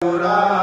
Pura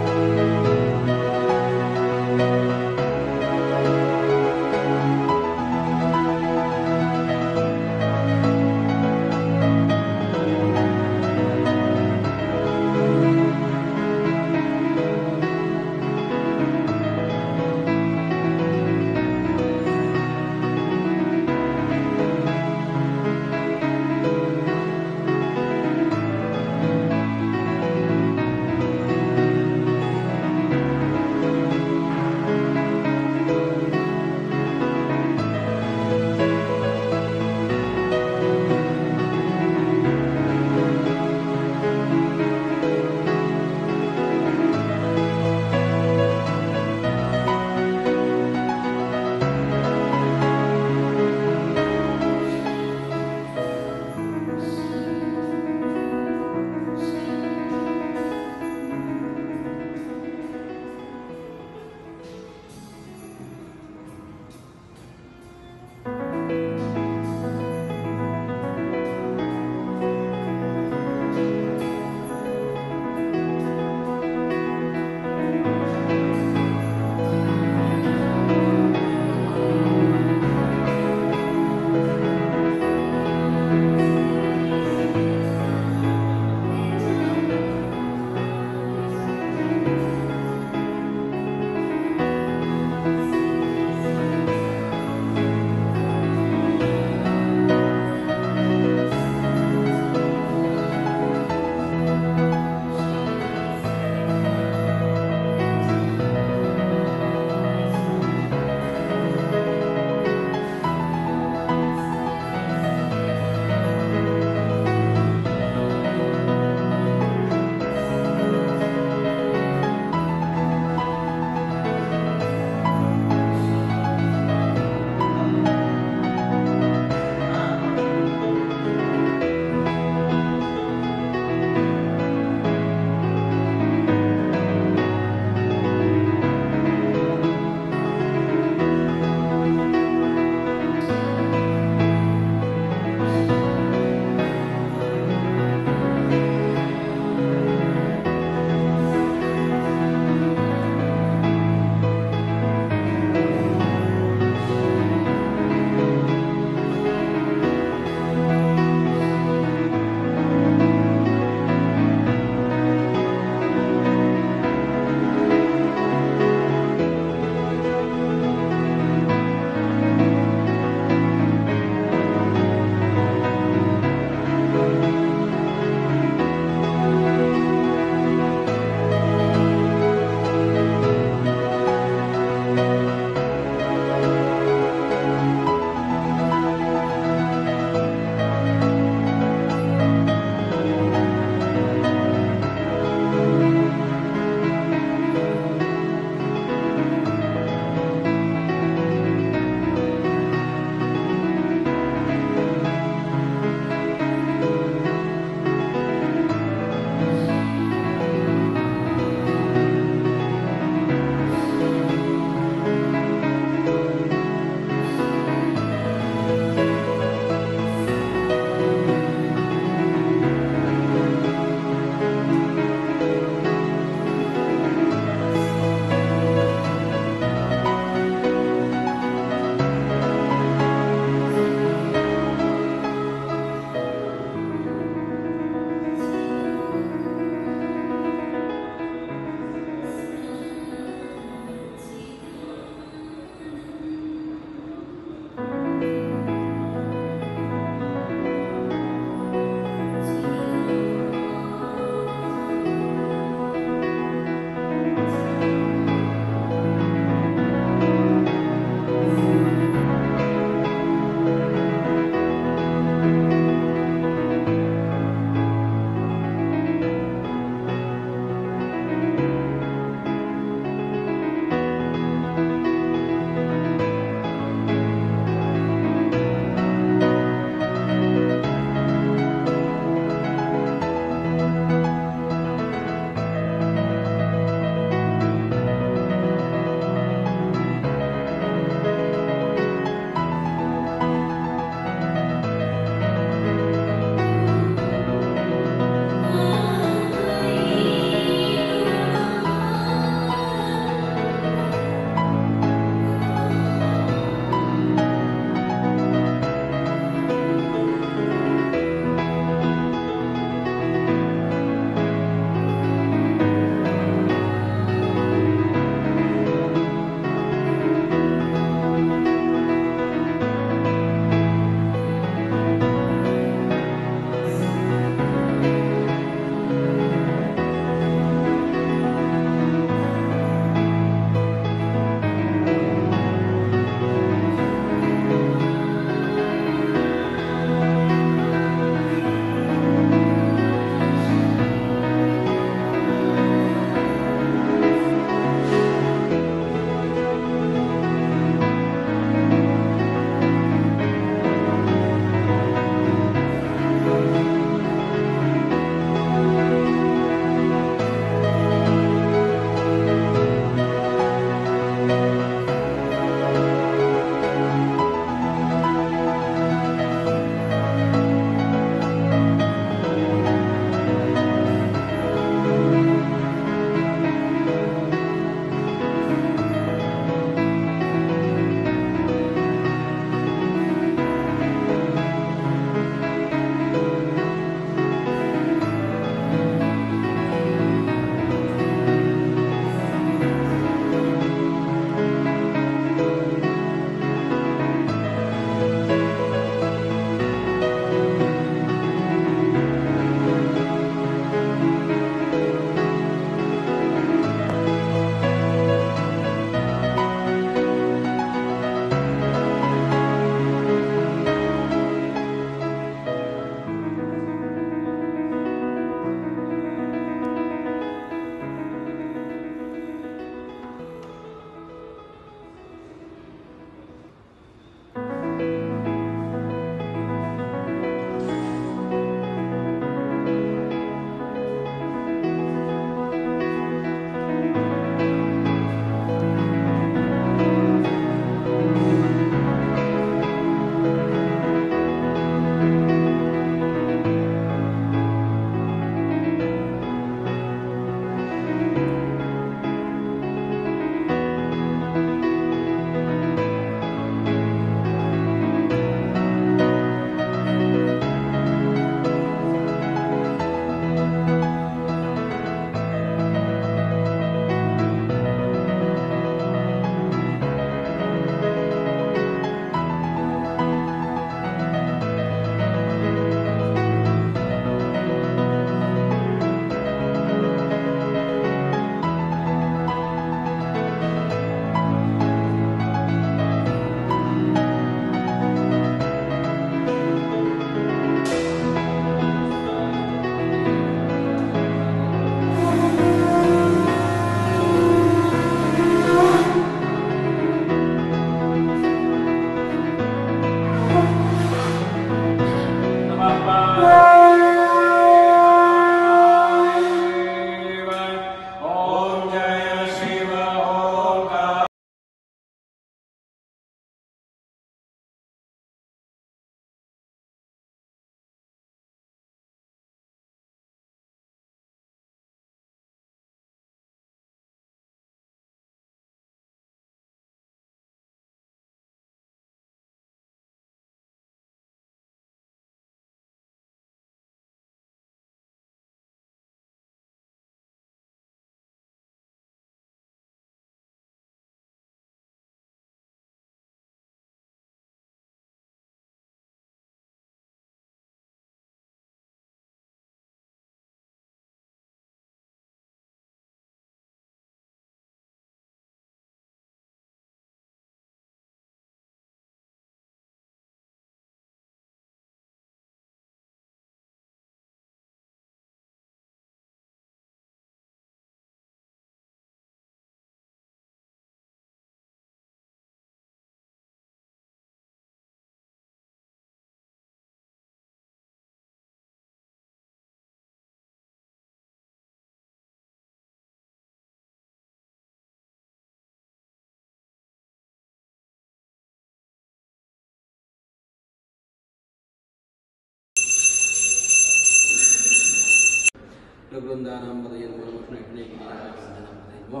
Gurvrindanam Badayan Maravakna Kne Gilya Sanam Badayan Mo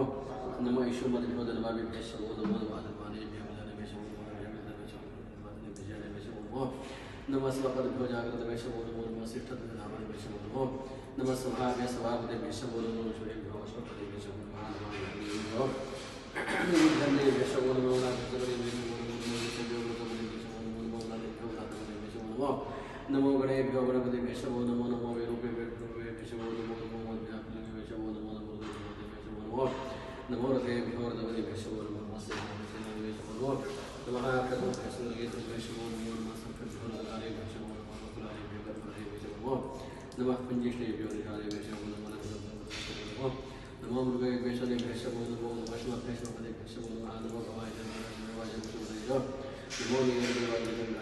Namo Ishu Madhya Madhya Vavi Kesha Vodha Vodha Vodha Vani Vyamdana Vesha Vodha Vyamdana Vesha Vodha Vyamdana Vesha Vodha Namasvakad Bhojagrad Vesha Vodha Vodha Masittat Vinamad Vesha Vodha Namasvabhya Svabhade Vesha Vodha Vodha Shri Bhavashvapade Vesha Vodha Mahanavani Vodha Nidhane Vesha Vodha Vodha Vesha Vodha Vesha Vodha Vesha Vodha Vesha Vodha Vesha Vodha Vesha Vodha Vesha Vodha नमो गणेभ्यो गणपति वेशवो नमो नमो विरूपे वेशवो नमो नमो मध्यात्मने नमो नमो वेशवो नमो नमो रथेभ्यो रथपति वेशवो नमो नमस्ते नमस्ते वेशवो नमो नमः कथं वेशवो वेशवो नमो नमः संकटभ्यो नगारे वेशवो नमो कुलारेभ्यो कर्मणे वेशवो नमो नमः पुञ्जिष्ठेभ्यो निहारे वेशवो नमो नमो नमो मृगे वेशने वेशवो नमो नमः वेशवपदे वेशवो नमः नमो भवाय नमो नमो नमो निरदेवाय नमो नमः